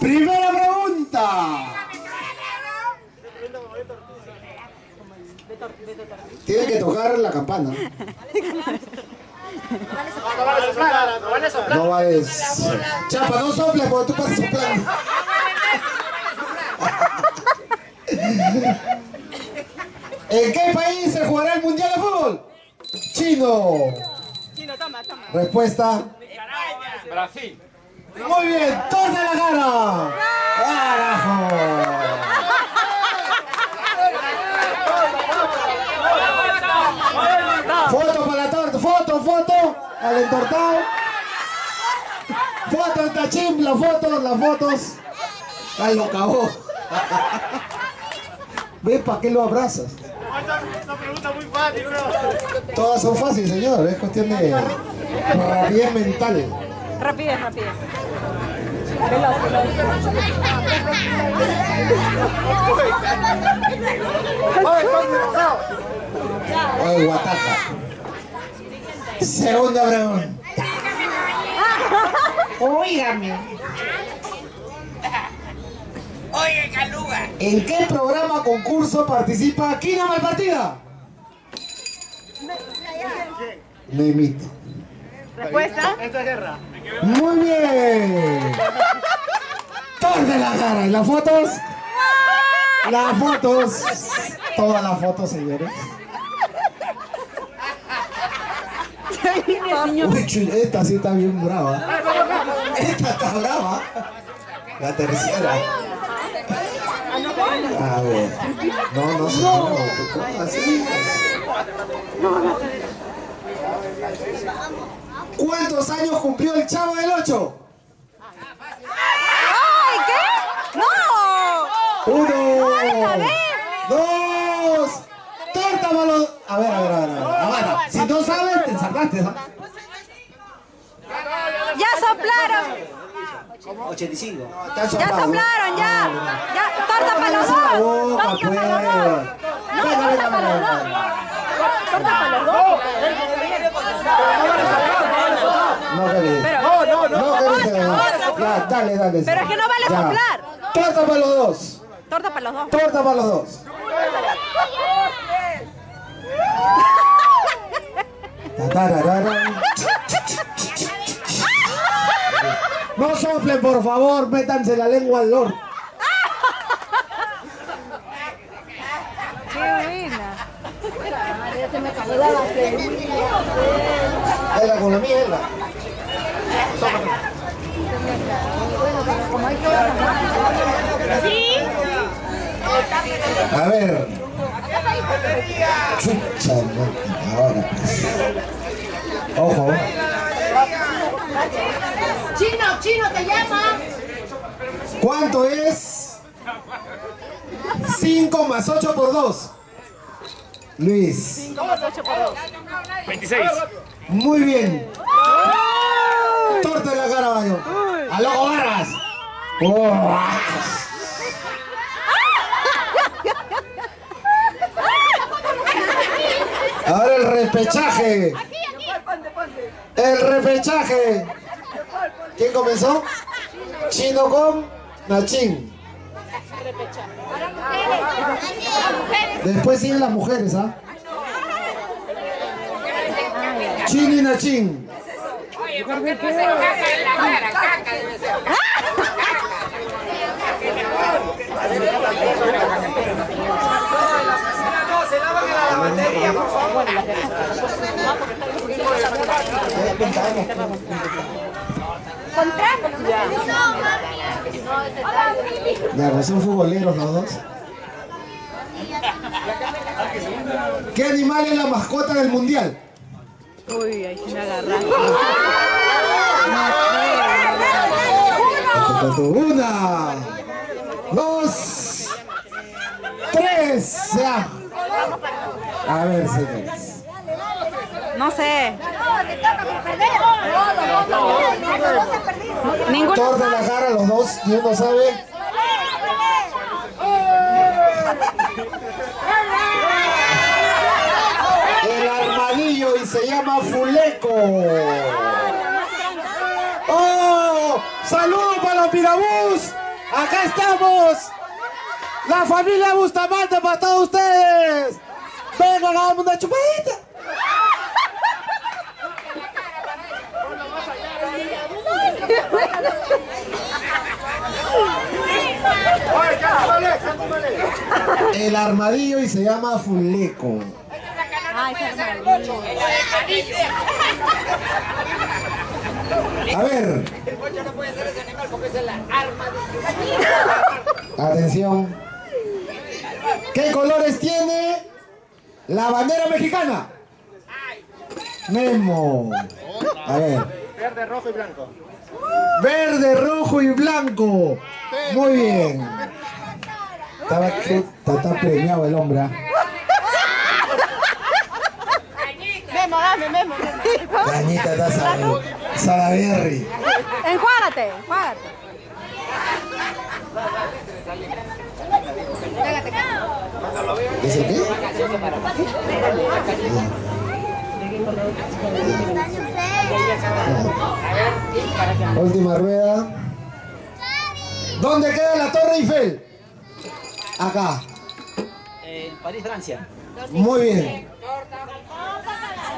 Primera pregunta. Tiene que tocar la campana. No vales. Chapa, no soples porque tú pasas soplando. ¿En qué país se jugará el Mundial de Fútbol? Chino. Chino, toma, toma. Respuesta. Brasil. Muy bien, torta la cara. ¡Carajo! Foto para la torta, foto, foto, al entortado. Foto en Tachim, las fotos, las fotos. Ay, lo acabó. ¿Ves para qué lo abrazas? Todas son fáciles, señor, es cuestión de rapidez mental. Rapidez, rapidez. Veloz, veloz. Ay, guataca. Segunda pregunta. Óigame. Oye, Caluga. ¿En qué programa concurso participa Kina Malpartida? Me imito. Respuesta. Esto es guerra. Muy bien. Torde la cara. ¿Y las fotos? Las fotos. Todas las fotos, señores. Uy, esta sí está bien brava. Esta está brava. La tercera. A ver. No, no, no. ¿Cómo así? ¿Cuántos años cumplió el chavo del 8? ¡Ay, qué! ¡No! Uno, dos, torta malo. A ver, a ver, a ver, a ver. Si no sabes, te ensartaste, ¿no? ¡Ya soplaron! 85. Te han ¡Ya soplaron, ya! ¡Ya! ¡Torta para los dos! ¡Torta pues. para los dos! ¡No, torta para los dos! ¡Torta para los dos! No querés. Pero, No querés. eh. Ya, dale, dale. Pero es que no vale soplar. Torta para los dos. torta para los dos. Torta para los dos. No soplen, por favor, métanse la lengua al Lord. ¡Qué buena! Era con la mierda. A ver. Chucha, no, ahora. pues. Ojo. Chino, chino, te llama. ¿Cuánto es 5 más 8 por 2? Luis. 26. Muy bien. Torta en la cara, baño. ¡A loco barras! Oh. Ahora el repechaje. El repechaje. ¿Quién comenzó? Chino con Nachín. Después siguen las mujeres, ¿ah? Chino y Nachín. Oye, ¿por qué puse caca en la cara? Caca Ya, pues son futboleros los dos. ¿Qué animal es la mascota del mundial? Uy, ahí se me agarraste. Una, dos, tres, ya. A ver, señores. No sé. Torta en la cara los dos, y uno sabe. El armadillo y se llama Fuleco. ¡Oh! ¡Saludos para los Bus. Acá estamos. La familia Bustamante para todos ustedes. Vengan, hagamos una chupadita. El armadillo y se llama Fuleco. A ver. Atención. ¿Qué colores tiene la bandera mexicana? Memo. A ver. Verde, rojo y blanco. Verde, rojo y blanco. Muy bien. Estaba, está, premiado el hombre. ¿ah? Memo, dame, Memo. Cañita está Salaberry. Enjuágate, enjuágate. ¿Es el qué? Última rueda. ¿Dónde queda la Torre Eiffel? Acá. En París, Francia. Muy bien.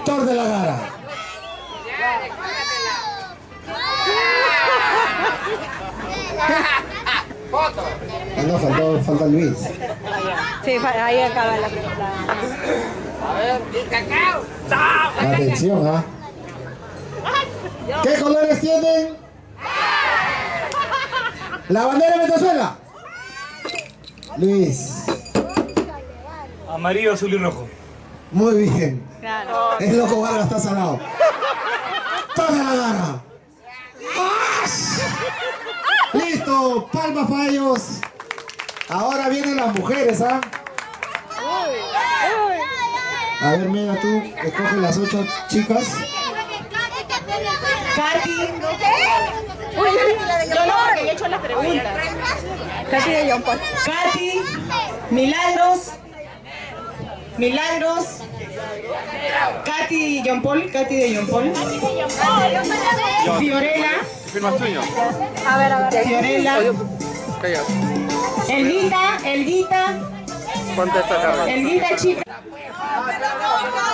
Tor de la Gara. Ah, no, faltó, falta Luis. Sí, ahí acaba la película. Atención, ¿ah? ¿Qué colores tienen? La bandera de Venezuela. Luis. Amarillo, azul y rojo. Muy bien. Claro. Es loco Vargas, está salado. Toda la gana. ¡As! Listo, palmas para ellos. Ahora vienen las mujeres, ¿ah? A ver, mira tú, escoge las ocho chicas. Katy, Uy, yo no, porque yo he hecho las preguntas. Katy de John Paul. Katy, Milagros, Milagros, Katy de John Paul, Katy de John Paul, Fiorella, Firmas tuyo. A ver, a ver. Fiorella, Calla. Elguita, Elguita, Ponte cara.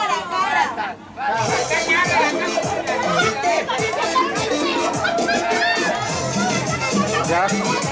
Ya. Ya,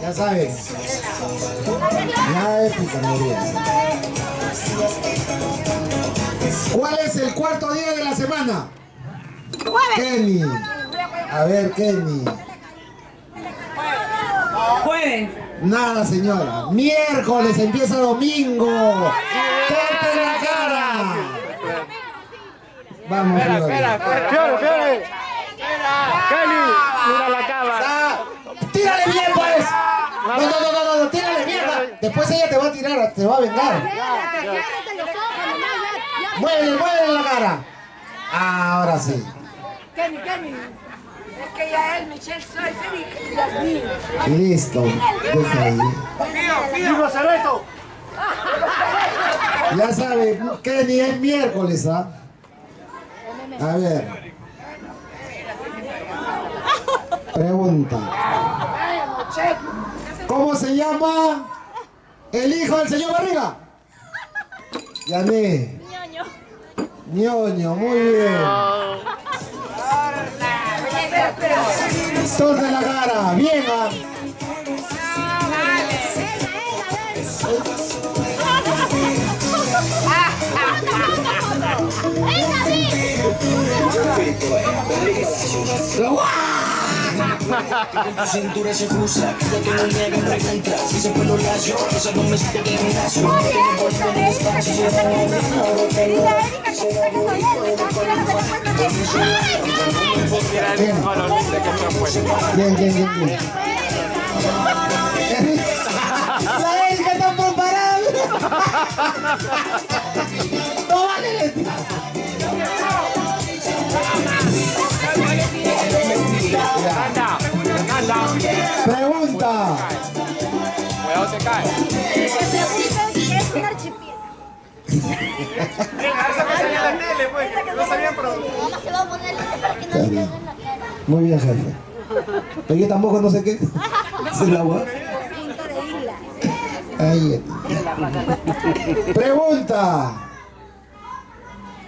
Ya saben. Ya picanería. ¿Cuál es el cuarto día de la semana? Kenny. A ver, Kenny. Jueves, Nada, señora. Miércoles empieza domingo. ¡Corte la cara! Vamos, Fiore. Fiore, Fiore. Kelly, mira la cava. Ah, ¡Tírale bien, pues! No, no, no, no, no, tírale mierda. Después ella te va a tirar, te va a vengar. Muévele, muévele la cara. Ahora sí. Kenny, Kenny. Es que ya él, Michelle, soy feliz. Yasmín. Listo. Deja ahí. Ya sabe, Kenny es miércoles, ¿ah? A ver. Pregunta. ¿Cómo se llama el hijo del señor Barriga? Yané. Ñoño, muy bien. Tor de la cara, bien. ah. ¡Guau! Tu cintura se cruza, yo tengo un que pregunta Si se lacio, eso no me bolsa de espacio, si ahora han puesto. Bien, bien, bien, bien. La Erika está preparada. No vale. Cae. Es un archipiélago. Mamá se va a poner para que no le en la cara. Muy bien, jefe. Pero yo tampoco no sé qué. Es el agua. Ahí. Pregunta.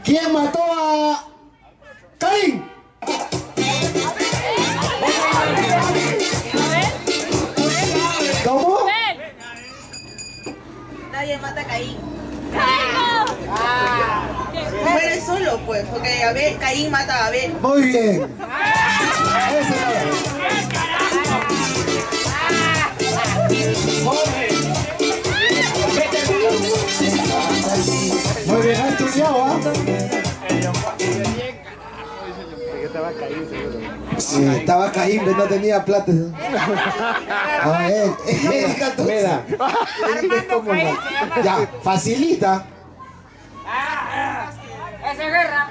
¿Quién mató a Caín? Abel, Caín mata a Abel. Muy bien. Muy bien, ha estudiado, ¿ah? Sí, estaba Caín, pero no tenía plata. A ver, Ya, facilita. Esa es guerra.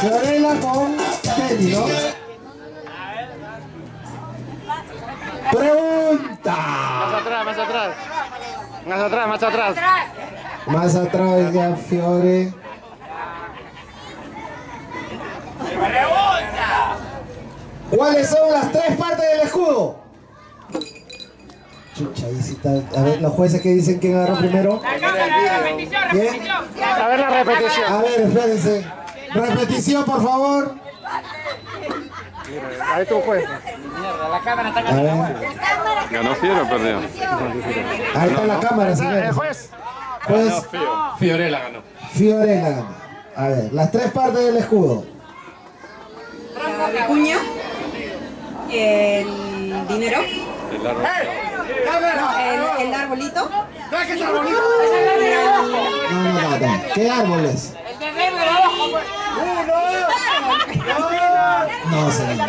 Fiorella con Kenny, ¿no? Pregunta. Más atrás, más atrás. Más atrás, más atrás. Más atrás ya Fiore. ¿Cuáles son las tres partes del escudo? Chucha, ahí sí está. A ver, los jueces que dicen quién agarró primero. La cámara, repetición, ¿Qué? repetición. A ver la repetición. A ver, espérense. Repetición, por favor. Ahí tú juez. Mierda, la cámara está ver. ¿Ganó Fiero o perdió? Ahí está la cámara, El señores. juez. Pues Fiorella ganó. Fiorella gana. A ver, las tres partes del escudo. La vicuña, el dinero, El árbol. el, el arbolito, No, no, no, no. ¿Qué árboles? El de de pues. No, señor.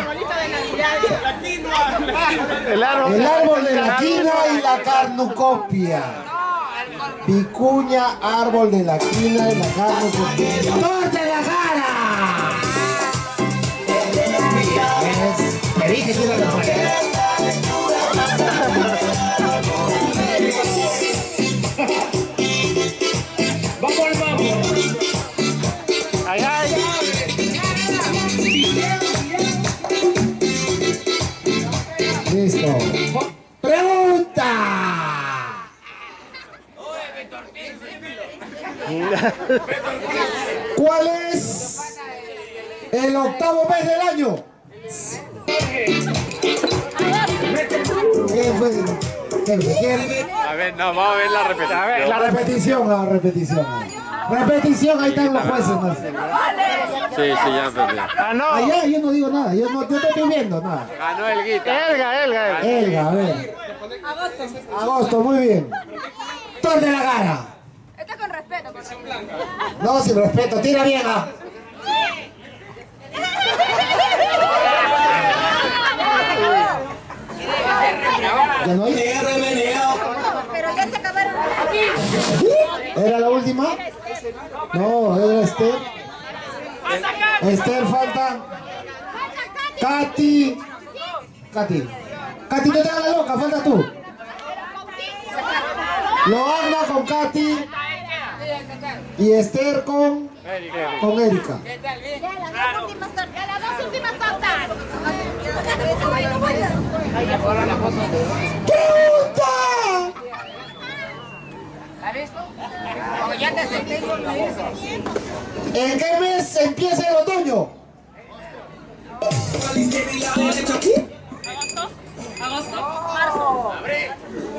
El árbol. El árbol de la quina y la carnucopia. Vicuña, árbol de la quina y la carnucopia. ¡Corte la cara! ¿Ves? Te dije que iba a ver, no, vamos a ver la repetición. A ver, La repetición, la repetición. Repetición, ahí están los jueces. ¿no? Sí, sí, ya perdió. Ganó. Allá yo no digo nada, yo no, yo te estoy viendo nada. Ganó el guita. Elga, Elga. Elga. Elga, a ver. Agosto, muy bien. Tor de la gara. Esto es con respeto, por favor. No, sin respeto, tira bien. ah. ¿Ya no hay? Ya se acabaron. ¿Era la última? No, era Esther. Esther falta. Katy. Katy. Katy, no te hagas la loca, falta tú. Loagna con Katy y Esther con, con Erika. Las dos últimas tortas. Las dos últimas tortas. ¡Pregunta! ¿Has visto? Como ya te senté con eso. ¿En qué mes empieza el otoño?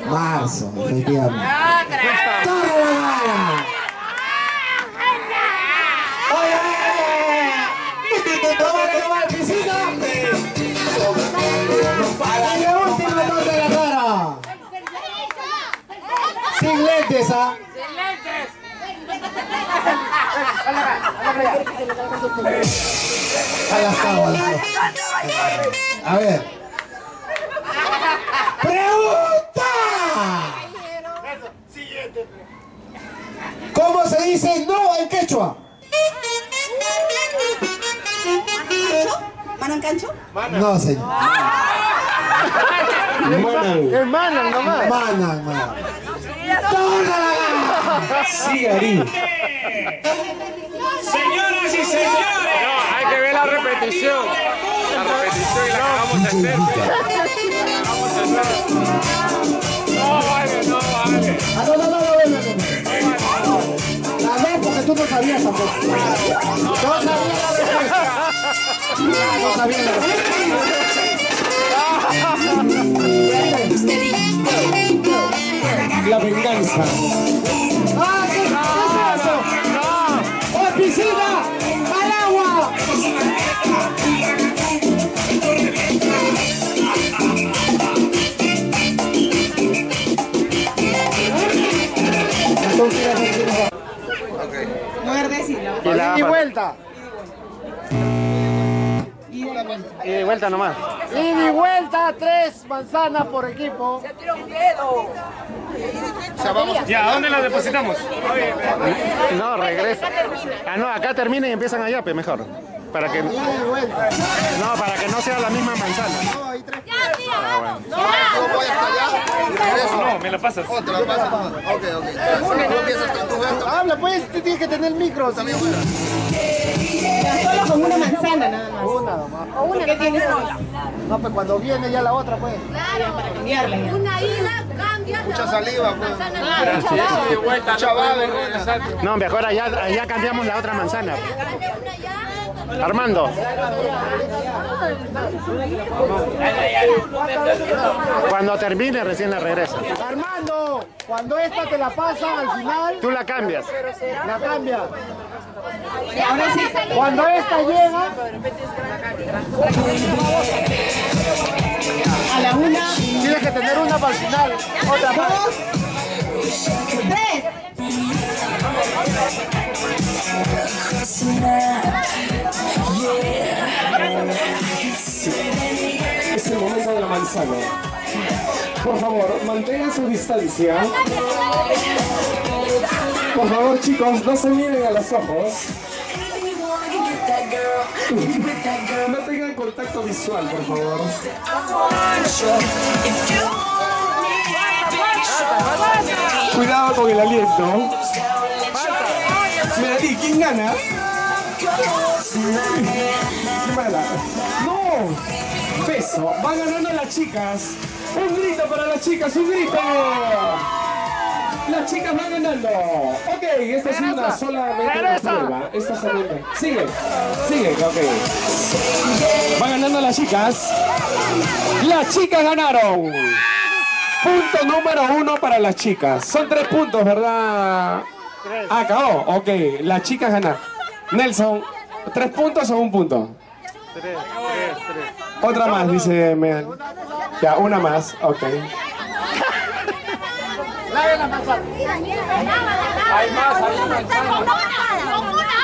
Marzo, efectivamente. ¡Toma la gana! ¡Oye, oye! ¡Tómale, ¿ah? A ver. ¡Pregunta! ¿Cómo se dice no en quechua? ¿Manancancho? No, señor. Manan. Es Manan nomás. Manan, manan. ¡Toma la gana! Sigarí. Señoras y señores. No, hay que ver la repetición. La repetición y la acabamos de hacer. No vale, no vale. Ah, no, no, no, no, no, no, porque tú no sabías tampoco. No sabías la respuesta. No sabías la La venganza. ¡Ah, qué, es eso! ¡Oh, la Y vuelta. Y de vuelta nomás. Y vuelta, tres manzanas por equipo. Ya, ¿dónde la depositamos? No, regresa. Ah, no, acá termina y empiezan allá, pues mejor. Para que. No, para que no sea la misma manzana. No, me la pasas. Habla, pues, tú tienes que tener el micro. También Solo con una manzana nada más. Una nomás. O una que tienes No, pues cuando viene ya la otra, pues. para cambiarla ya. Una ida cambia. Mucha saliva, pues. de vuelta. No, mejor allá, allá cambiamos la otra manzana. Armando. Cuando termine recién la regresa. Armando, cuando esta te la pasan al final, Tú la cambias. la cambia. Cuando esta llega, A la una, tienes que tener una para el final. Otra más. dos, tres. Es el momento de la manzana. Por favor, mantengan su distancia. Por favor, chicos, no se miren a los ojos. No tengan contacto visual, por favor. Cuidado con el aliento. Mira, ¿y quién gana? No. Beso. Van ganando las chicas. Un grito para las chicas, un grito. Las chicas van ganando. Ok, esta es una solamente una prueba. Esta solamente. Sigue, sigue, ok. Van ganando las chicas. Las chicas ganaron. Punto número uno para las chicas. Son tres puntos, ¿verdad? Acabó. Ok, las chicas ganan. Nelson, ¿tres puntos o un punto? Otra más, dice Mean. Ya, una más, ok. Lave la manzana. Hay más, hay una.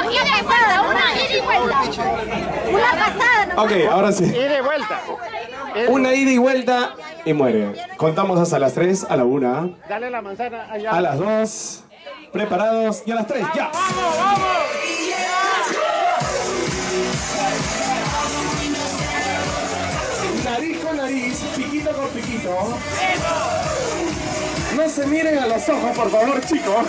Ida y pasada, una ida y vuelta. Una pasada, no. Ok, ahora sí. Y de vuelta. Una ida y vuelta y muere. Contamos hasta las 3, a la 1, Dale la manzana allá. a las 2. Preparados y a las 3, ya. Nariz con nariz, piquito con piquito. No se miren a los ojos, por favor, chicos.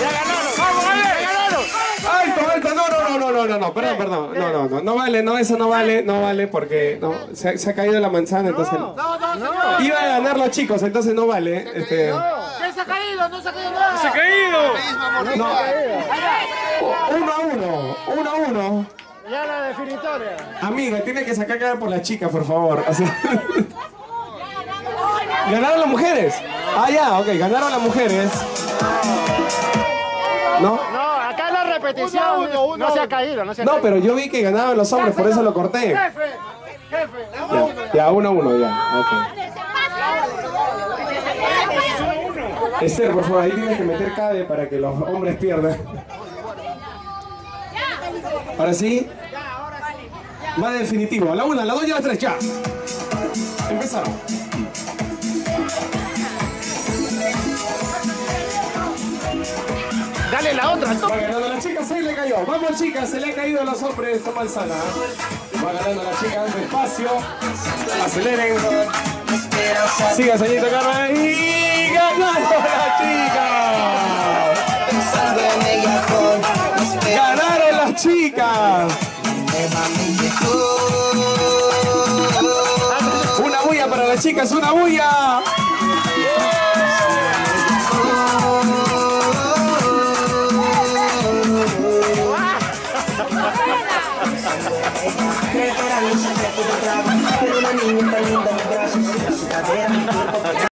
Ya ganaron. Vamos, vale. Ya ganaron. Alto, alto, no, no, no, no, no, no, no, perdón, perdón, no, no, no, no vale, no, eso no vale, no vale porque no, se, ha- se ha caído la manzana, entonces no. No, no. Iba a ganar los chicos, entonces no vale, este, ¿Qué se ha caído? No se ha caído nada. Se ha caído. no, uno a uno, uno a uno. Ya la definitoria. Amiga, tiene que sacar cara por la chica, por favor. o sea. ¿Ganaron las mujeres? Ah, ya, ok, ganaron las mujeres. ¿No? No, acá la repetición no se ha caído, no se ha No, caído. pero yo vi que ganaban los hombres, por eso lo corté. Jefe, jefe. Ya, ya, uno a uno, ya. ok. Esther, por favor, ahí tienes que meter cabe para que los hombres pierdan. Ahora sí. Va definitivo. A la una, a la dos y a la tres, ya. Empezaron. La otra, Va ganando la chica, se le cayó. Vamos chicas, se le ha caído a los hombres. El sala. Va ganando la chica despacio. Aceleren. Siga, señorita Carmen. Y ganando la chica. Ganaron las chicas. Una bulla para las chicas, una bulla.